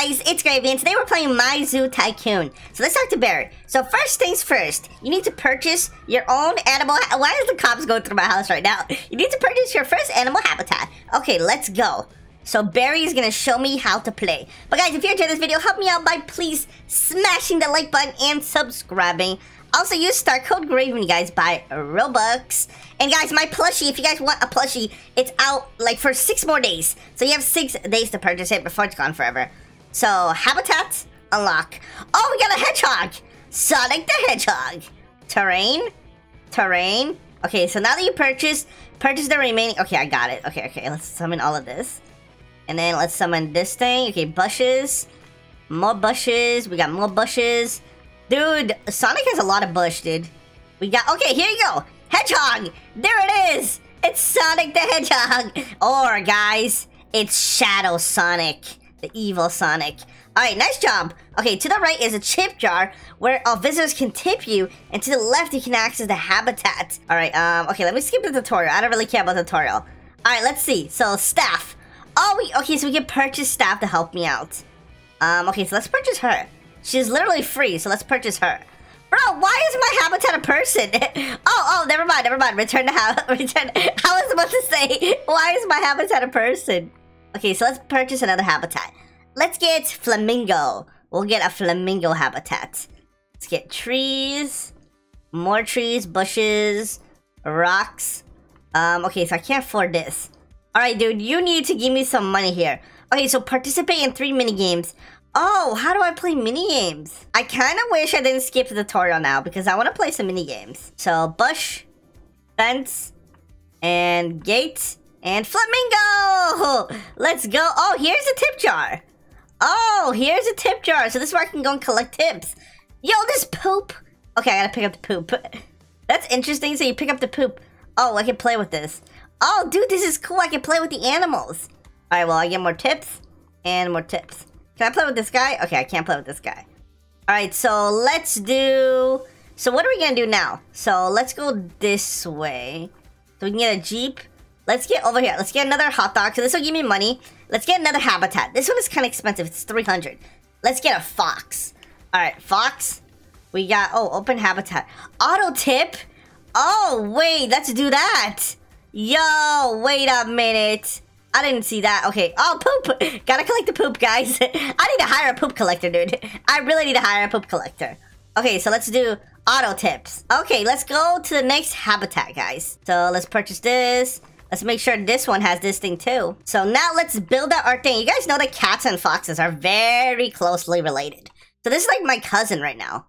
guys, it's Gravy, and today we're playing My Zoo Tycoon. So let's talk to Barry. So first things first, you need to purchase your own animal... Why is the cops going through my house right now? You need to purchase your first animal habitat. Okay, let's go. So Barry is going to show me how to play. But guys, if you enjoyed this video, help me out by please smashing the like button and subscribing. Also, use star code GRAVY you guys buy Robux. And guys, my plushie, if you guys want a plushie, it's out like for six more days. So you have six days to purchase it before it's gone forever. So, habitat, unlock. Oh, we got a hedgehog! Sonic the Hedgehog. Terrain, terrain. Okay, so now that you purchase, purchase the remaining. Okay, I got it. Okay, okay, let's summon all of this. And then let's summon this thing. Okay, bushes. More bushes. We got more bushes. Dude, Sonic has a lot of bush, dude. We got... Okay, here you go. Hedgehog. There it is. It's Sonic the Hedgehog. Or, guys, it's Shadow Sonic. The evil Sonic. Alright, nice job. Okay, to the right is a chip jar where uh, visitors can tip you, and to the left you can access the habitat. Alright, um, okay, let me skip the tutorial. I don't really care about the tutorial. Alright, let's see. So, staff. Oh, we, okay, so we can purchase staff to help me out. Um, okay, so let's purchase her. She's literally free, so let's purchase her. Bro, why is my habitat a person? oh, oh, never mind, never mind. Return to house. Return. I was about to say, why is my habitat a person? Okay, so let's purchase another habitat. Let's get flamingo. We'll get a flamingo habitat. Let's get trees, more trees, bushes, rocks. Um, okay, so I can't afford this. Alright, dude, you need to give me some money here. Okay, so participate in three mini games. Oh, how do I play mini games? I kind of wish I didn't skip the tutorial now because I want to play some mini games. So, bush, fence, and gate, and flamingo! Let's go. Oh, here's a tip jar. Oh, here's a tip jar. So this is where I can go and collect tips. Yo, this poop. Okay, I gotta pick up the poop. That's interesting. So you pick up the poop. Oh, I can play with this. Oh, dude, this is cool. I can play with the animals. All right, well, I get more tips and more tips. Can I play with this guy? Okay, I can't play with this guy. All right, so let's do... So what are we to do now? So let's go this way. So we can get a Jeep. Let's get over here. Let's get another hot dog. So this will give me money. Let's get another habitat. This one is kind of expensive. It's 300. Let's get a fox. All right, fox. We got... Oh, open habitat. Auto tip. Oh, wait. Let's do that. Yo, wait a minute. I didn't see that. Okay. Oh, poop. Gotta collect the poop, guys. I need to hire a poop collector, dude. I really need to hire a poop collector. Okay, so let's do auto tips. Okay, let's go to the next habitat, guys. So let's purchase this. Let's make sure this one has this thing too. So now let's build out our thing. You guys know that cats and foxes are very closely related. So this is like my cousin right now.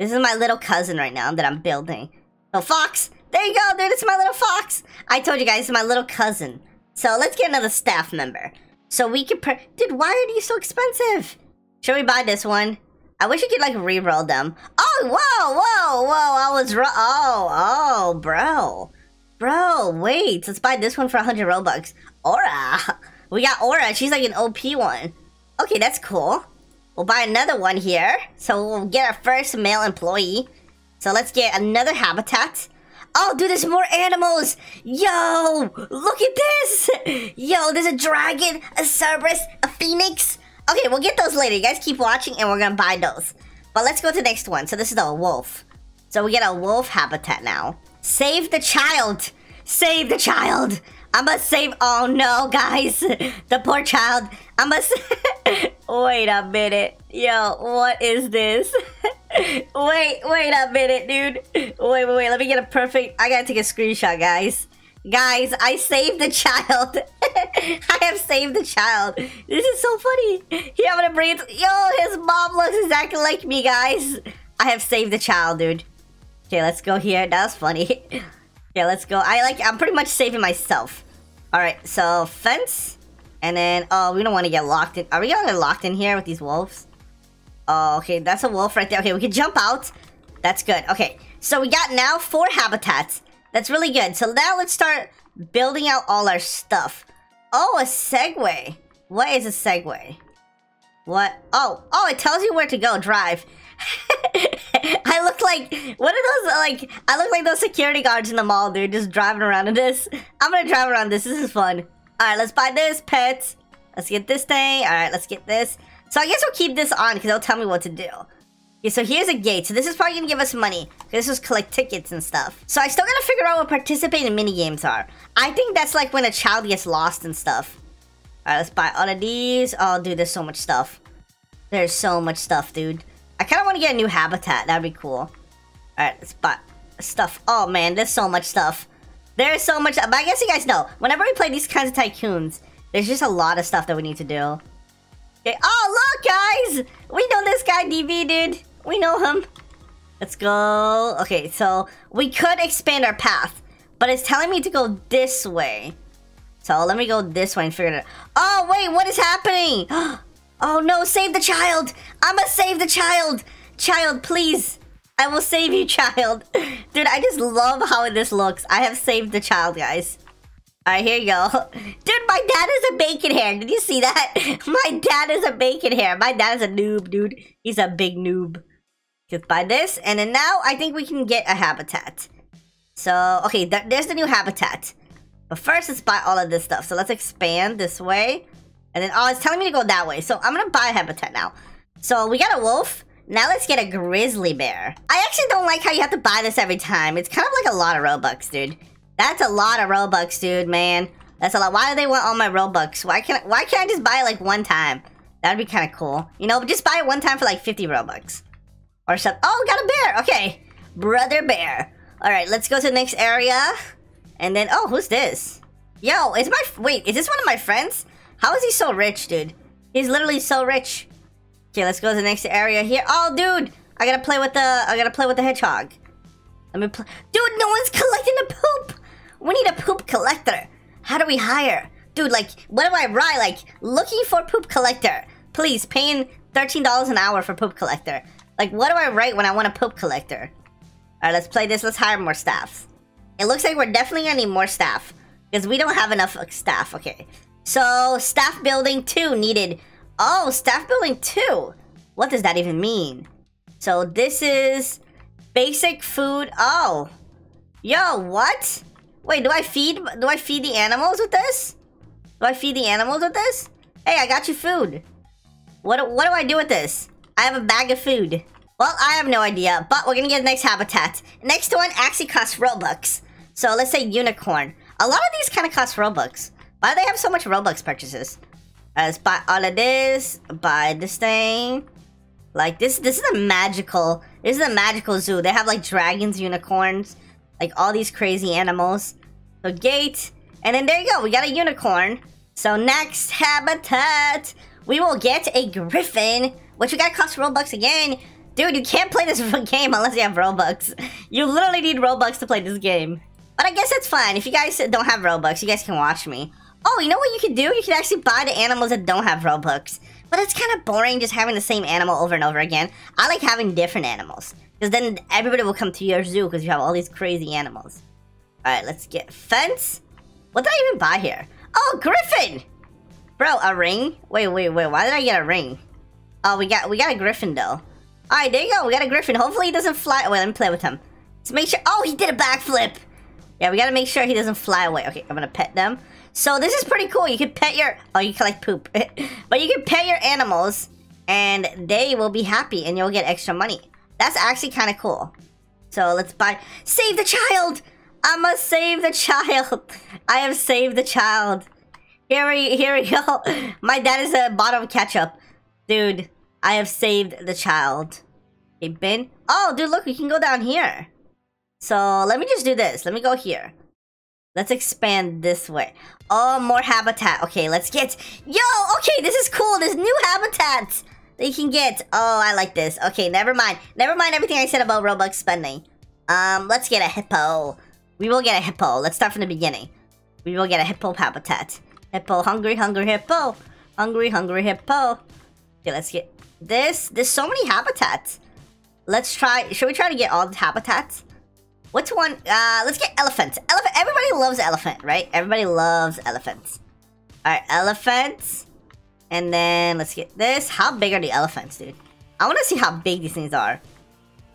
This is my little cousin right now that I'm building. So fox, there you go, dude. It's my little fox. I told you guys, it's my little cousin. So let's get another staff member. So we can Dude, why are these so expensive? Should we buy this one? I wish you could like re-roll them. Oh, whoa, whoa, whoa, I was. Oh, oh, bro. Bro, wait. Let's buy this one for 100 Robux. Aura. We got Aura. She's like an OP one. Okay, that's cool. We'll buy another one here. So we'll get our first male employee. So let's get another habitat. Oh, dude, there's more animals. Yo, look at this. Yo, there's a dragon, a Cerberus, a phoenix. Okay, we'll get those later. You guys keep watching and we're to buy those. But let's go to the next one. So this is a wolf. So we get a wolf habitat now. Save the child. Save the child. I must save. Oh no, guys. The poor child. I must. Wait a minute. Yo, what is this? wait, wait a minute, dude. Wait, wait, wait. Let me get a perfect... I gotta take a screenshot, guys. Guys, I saved the child. I have saved the child. This is so funny. He having a brain... Yo, his mom looks exactly like me, guys. I have saved the child, dude. Okay, let's go here. That was funny. yeah, let's go. I like... I'm pretty much saving myself. Alright, so fence. And then... Oh, we don't want to get locked in. Are we gonna get locked in here with these wolves? Oh, okay, that's a wolf right there. Okay, we can jump out. That's good. Okay, so we got now four habitats. That's really good. So now let's start building out all our stuff. Oh, a Segway. What is a Segway? What? Oh, oh, it tells you where to go. Drive. I look like what are those like? I look like those security guards in the mall, dude. Just driving around in this. I'm gonna drive around this. This is fun. All right, let's buy this pets. Let's get this thing. All right, let's get this. So I guess we'll keep this on because they'll tell me what to do. Okay, so here's a gate. So this is probably gonna give us money. This is collect tickets and stuff. So I still gotta figure out what participating mini games are. I think that's like when a child gets lost and stuff. Alright, let's buy all of these. Oh, dude, there's so much stuff. There's so much stuff, dude. I kind of want to get a new habitat. That'd be cool. Alright, buy stuff. Oh, man, there's so much stuff. There's so much... But I guess you guys know, whenever we play these kinds of tycoons, there's just a lot of stuff that we need to do. Okay. Oh, look, guys! We know this guy, DB, dude. We know him. Let's go. Okay, so we could expand our path, but it's telling me to go this way. So let me go this way and figure it out. Oh, wait, what is happening? Oh no, save the child! I'ma save the child! Child, please! I will save you, child. Dude, I just love how this looks. I have saved the child, guys. Alright, here you go. Dude, my dad is a bacon hair. Did you see that? My dad is a bacon hair. My dad is a noob, dude. He's a big noob. Just buy this. And then now I think we can get a habitat. So, okay, th there's the new habitat. But first, let's buy all of this stuff. So let's expand this way. And then, oh, it's telling me to go that way. So I'm gonna buy a habitat now. So we got a wolf. Now let's get a grizzly bear. I actually don't like how you have to buy this every time. It's kind of like a lot of Robux, dude. That's a lot of Robux, dude, man. That's a lot. Why do they want all my Robux? Why can't I, why can't I just buy it like one time? That'd be kind of cool. You know, just buy it one time for like 50 Robux. Or something. Oh, got a bear. Okay. Brother bear. All right, let's go to the next area. And then, oh, who's this? Yo, is my, wait, is this one of my friends? How is he so rich, dude? He's literally so rich. Okay, let's go to the next area here. Oh, dude! I gotta play with the... I gotta play with the hedgehog. Let me play... Dude, no one's collecting the poop! We need a poop collector. How do we hire? Dude, like, what do I write? Like, looking for poop collector. Please, paying $13 an hour for poop collector. Like, what do I write when I want a poop collector? Alright, let's play this. Let's hire more staff. It looks like we're definitely gonna need more staff. Because we don't have enough staff. Okay. So, staff building 2 needed... Oh, staff building 2! What does that even mean? So, this is... Basic food... Oh! Yo, what? Wait, do I feed... Do I feed the animals with this? Do I feed the animals with this? Hey, I got you food. What, what do I do with this? I have a bag of food. Well, I have no idea, but we're gonna get the next habitat. Next one actually costs Robux. So let's say unicorn. A lot of these kind of cost Robux. Why do they have so much Robux purchases? Let's buy all of this, buy this thing. Like this this is a magical this is a magical zoo. They have like dragons, unicorns, like all these crazy animals. So gate, and then there you go, we got a unicorn. So next habitat, we will get a griffin, which we gotta cost Robux again. Dude, you can't play this game unless you have Robux. You literally need Robux to play this game. But I guess that's fine. If you guys don't have Robux, you guys can watch me. Oh, you know what you can do? You can actually buy the animals that don't have Robux. But it's kind of boring just having the same animal over and over again. I like having different animals. Because then everybody will come to your zoo because you have all these crazy animals. Alright, let's get fence. What did I even buy here? Oh, Griffin! Bro, a ring? Wait, wait, wait. Why did I get a ring? Oh, we got we got a Griffin though. Alright, there you go. We got a Griffin. Hopefully he doesn't fly. Wait, let me play with him. Let's make sure. Oh, he did a backflip. Yeah, we gotta make sure he doesn't fly away. Okay, I'm gonna pet them. So this is pretty cool. You can pet your... Oh, you collect poop. but you can pet your animals, and they will be happy, and you'll get extra money. That's actually kind of cool. So let's buy... Save the child! I must save the child. I have saved the child. Here we, here we go. My dad is a bottle of ketchup. Dude, I have saved the child. Okay, bin. Oh, dude, look, we can go down here. So let me just do this. Let me go here. Let's expand this way. Oh, more habitat. Okay, let's get... Yo, okay, this is cool. There's new habitats that you can get. Oh, I like this. Okay, never mind. Never mind everything I said about Robux spending. Um, let's get a hippo. We will get a hippo. Let's start from the beginning. We will get a hippo habitat. Hippo, hungry, hungry hippo. Hungry, hungry hippo. Okay, let's get this. There's so many habitats. Let's try... Should we try to get all the habitats? What's one? Uh, let's get elephants. Elephant. Everybody loves elephant, right? Everybody loves elephants. All right, elephants. And then let's get this. How big are the elephants, dude? I want to see how big these things are. All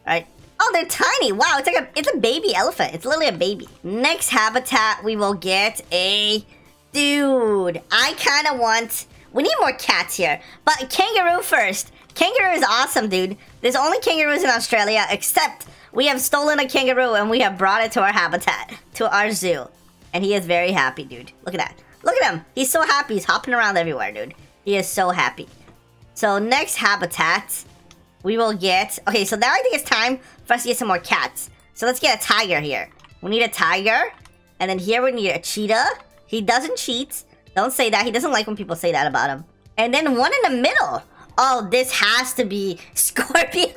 right. Oh, they're tiny. Wow, it's like a it's a baby elephant. It's literally a baby. Next habitat, we will get a dude. I kind of want We need more cats here. But kangaroo first. Kangaroo is awesome, dude. There's only kangaroos in Australia, except we have stolen a kangaroo and we have brought it to our habitat, to our zoo. And he is very happy, dude. Look at that. Look at him. He's so happy. He's hopping around everywhere, dude. He is so happy. So next habitat, we will get... Okay, so now I think it's time for us to get some more cats. So let's get a tiger here. We need a tiger. And then here we need a cheetah. He doesn't cheat. Don't say that. He doesn't like when people say that about him. And then one in the middle. Oh, this has to be Scorpion.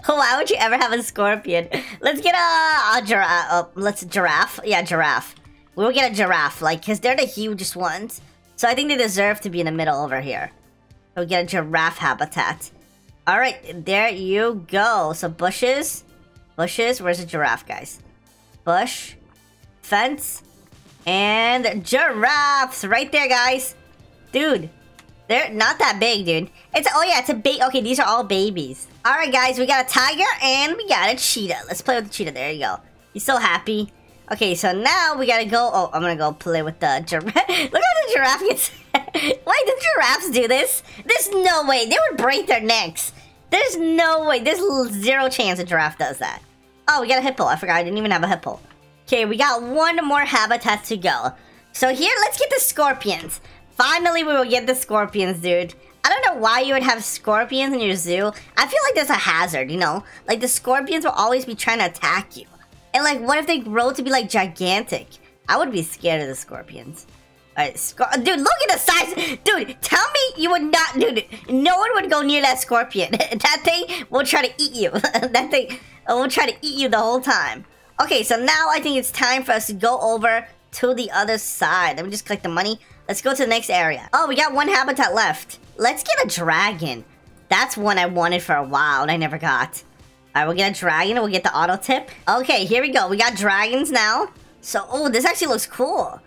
Why would you ever have a scorpion? Let's get a, a giraffe. Let's giraffe. Yeah, giraffe. We will get a giraffe, like, because they're the hugest ones. So I think they deserve to be in the middle over here. We'll get a giraffe habitat. Alright, there you go. So bushes. Bushes. Where's the giraffe, guys? Bush. Fence. And giraffes. Right there, guys. Dude. They're not that big, dude. It's oh yeah, it's a big okay, these are all babies. Alright guys, we got a tiger and we got a cheetah. Let's play with the cheetah. There you go. He's so happy. Okay, so now we gotta go. Oh, I'm gonna go play with the giraffe. Look how the giraffe gets. Why do giraffes do this? There's no way. They would break their necks. There's no way. There's zero chance a giraffe does that. Oh, we got a hippo. I forgot. I didn't even have a hippo. Okay, we got one more habitat to go. So here, let's get the scorpions. Finally, we will get the scorpions, dude. I don't know why you would have scorpions in your zoo. I feel like there's a hazard, you know? Like, the scorpions will always be trying to attack you. And, like, what if they grow to be, like, gigantic? I would be scared of the scorpions. Alright, dude, look at the size. Dude, tell me you would not, dude. No one would go near that scorpion. that thing will try to eat you. that thing uh, will try to eat you the whole time. Okay, so now I think it's time for us to go over to the other side. Let me just collect the money. Let's go to the next area. Oh, we got one habitat left. Let's get a dragon. That's one I wanted for a while and I never got. Alright, we'll get a dragon and we'll get the auto tip. Okay, here we go. We got dragons now. So, oh, this actually looks cool.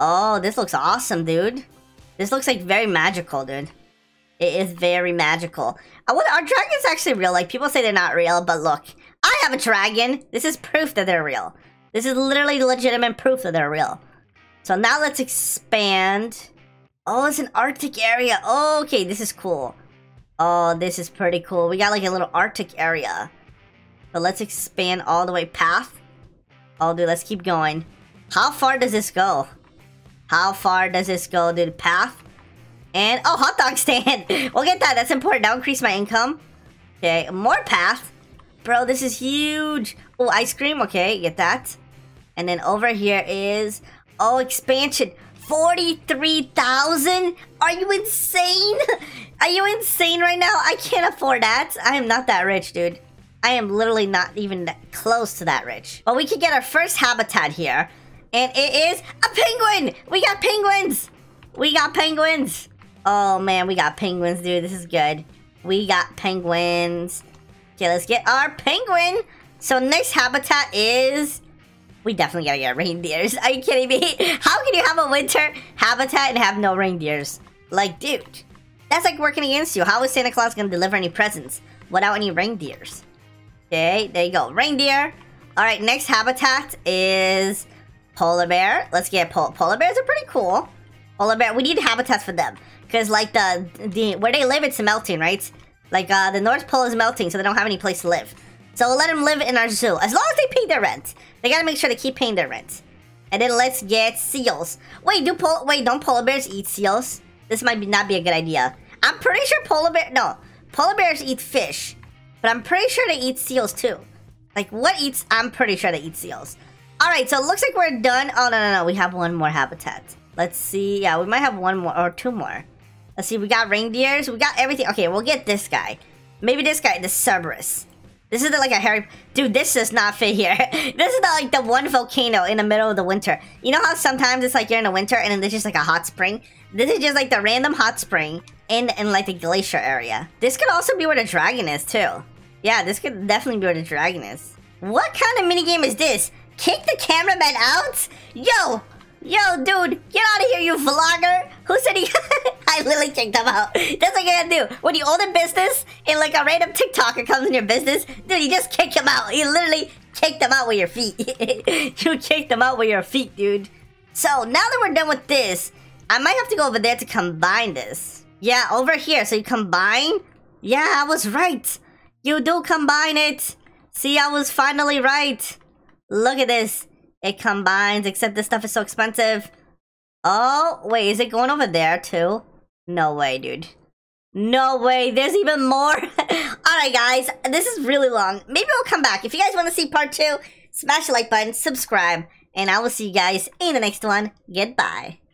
Oh, this looks awesome, dude. This looks like very magical, dude. It is very magical. I wonder, are dragons actually real? Like, people say they're not real, but look. I have a dragon. This is proof that they're real. This is literally legitimate proof that they're real. So now let's expand Oh, it's an Arctic area. Oh, okay, this is cool. Oh, this is pretty cool. We got like a little Arctic area. But let's expand all the way path. Oh, dude, let's keep going. How far does this go? How far does this go, dude? Path? And, oh, hot dog stand. we'll get that. That's important. That'll increase my income. Okay, more path. Bro, this is huge. Oh, ice cream. Okay, get that. And then over here is, oh, expansion. 43,000? Are you insane? Are you insane right now? I can't afford that. I am not that rich, dude. I am literally not even close to that rich. But we could get our first habitat here. And it is a penguin! We got penguins! We got penguins! Oh man, we got penguins, dude. This is good. We got penguins. Okay, let's get our penguin. So next habitat is we definitely gotta get reindeers. Are you kidding me? How can you have a winter habitat and have no reindeers? Like, dude, that's like working against you. How is Santa Claus gonna deliver any presents without any reindeers? Okay, there you go. Reindeer. All right, next habitat is polar bear. Let's get pol polar bears are pretty cool. Polar bear, we need habitats for them because like the the where they live, it's melting, right? Like uh, the North Pole is melting, so they don't have any place to live. So we'll let them live in our zoo. As long as they pay their rent. They gotta make sure they keep paying their rent. And then let's get seals. Wait, do pol wait, don't polar bears eat seals? This might be not be a good idea. I'm pretty sure polar bear no. Polar bears eat fish. But I'm pretty sure they eat seals too. Like what eats I'm pretty sure they eat seals. Alright, so it looks like we're done. Oh no no no, we have one more habitat. Let's see. Yeah, we might have one more or two more. Let's see, we got reindeers, we got everything. Okay, we'll get this guy. Maybe this guy, the Cerberus. This is like a Harry... Dude, this does not fit here. this is the, like the one volcano in the middle of the winter. You know how sometimes it's like you're in the winter and then there's just like a hot spring? This is just like the random hot spring in, in like the glacier area. This could also be where the dragon is too. Yeah, this could definitely be where the dragon is. What kind of minigame is this? Kick the cameraman out? Yo, Yo, dude, get out of here, you vlogger! Who said he... I literally kicked him out. That's what you gotta do. When you own a business, and like a random TikToker comes in your business, dude, you just kick him out. You literally kicked him out with your feet. you kicked him out with your feet, dude. So, now that we're done with this, I might have to go over there to combine this. Yeah, over here. So you combine? Yeah, I was right. You do combine it. See, I was finally right. Look at this. It combines, except this stuff is so expensive. Oh, wait, is it going over there too? No way, dude. No way, there's even more. Alright, guys, this is really long. Maybe we'll come back. If you guys want to see part two, smash the like button, subscribe, and I will see you guys in the next one. Goodbye.